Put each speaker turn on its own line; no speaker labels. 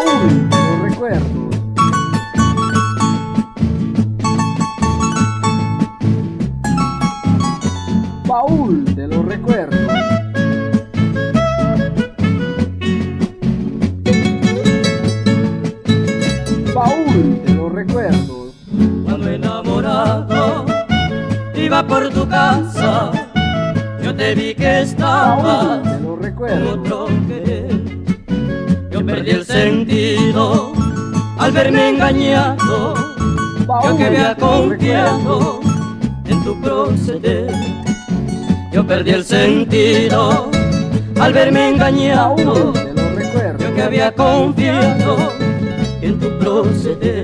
Baúl los recuerdos. Baúl de los recuerdos. Baúl de los recuerdos.
Cuando enamorado iba por tu casa, yo te vi que
Baúl
estabas
de los recuerdos.
otro. Perdí el sentido al verme engañado. Yo que había confiado en tu proceder. Yo perdí el sentido al verme engañado. Yo que había confiado en tu proceder.